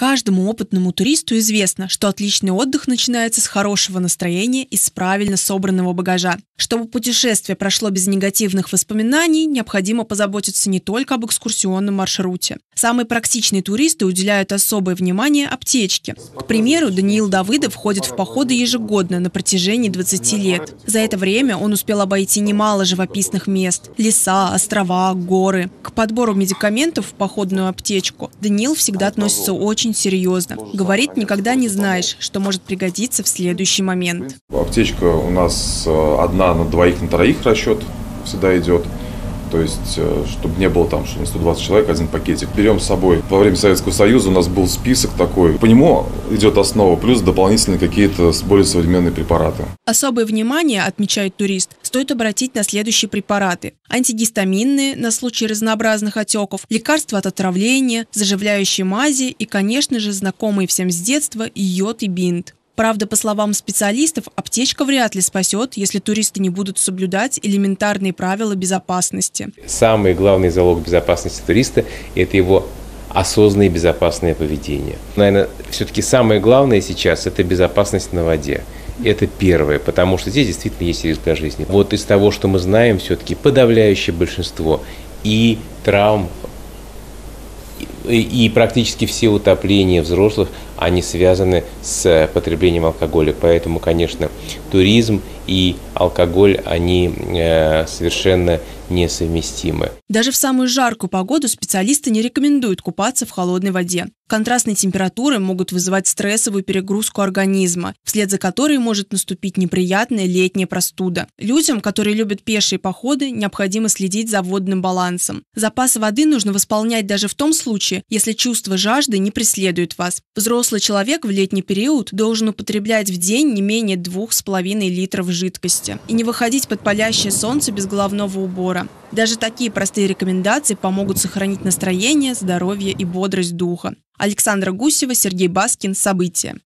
Каждому опытному туристу известно, что отличный отдых начинается с хорошего настроения и с правильно собранного багажа. Чтобы путешествие прошло без негативных воспоминаний, необходимо позаботиться не только об экскурсионном маршруте. Самые практичные туристы уделяют особое внимание аптечке. К примеру, Даниил Давыдов входит в походы ежегодно на протяжении 20 лет. За это время он успел обойти немало живописных мест – леса, острова, горы. К подбору медикаментов в походную аптечку Даниил всегда относится очень очень серьезно. Говорит, никогда не знаешь, что может пригодиться в следующий момент. Аптечка у нас э, одна на двоих, на троих расчет всегда идет. То есть, э, чтобы не было там, что на 120 человек один пакетик. Берем с собой. Во время Советского Союза у нас был список такой. По нему идет основа, плюс дополнительные какие-то более современные препараты. Особое внимание, отмечает турист, стоит обратить на следующие препараты. Антигистаминные на случай разнообразных отеков, лекарства от отравления, заживляющие мази и, конечно же, знакомые всем с детства йод и бинт. Правда, по словам специалистов, аптечка вряд ли спасет, если туристы не будут соблюдать элементарные правила безопасности. Самый главный залог безопасности туриста – это его осознанное безопасное поведение. Наверное, все-таки самое главное сейчас – это безопасность на воде. Это первое, потому что здесь действительно есть риск для жизни. Вот из того, что мы знаем, все-таки подавляющее большинство и травм и практически все утопления взрослых, они связаны с потреблением алкоголя. Поэтому, конечно, туризм и алкоголь, они э, совершенно несовместимы. Даже в самую жаркую погоду специалисты не рекомендуют купаться в холодной воде. Контрастные температуры могут вызывать стрессовую перегрузку организма, вслед за которой может наступить неприятная летняя простуда. Людям, которые любят пешие походы, необходимо следить за водным балансом. Запасы воды нужно восполнять даже в том случае, если чувство жажды не преследует вас. Взрослый человек в летний период должен употреблять в день не менее 2,5 литров жидкости и не выходить под палящее солнце без головного убора. Даже такие простые рекомендации помогут сохранить настроение, здоровье и бодрость духа. Александра Гусева, Сергей Баскин. События.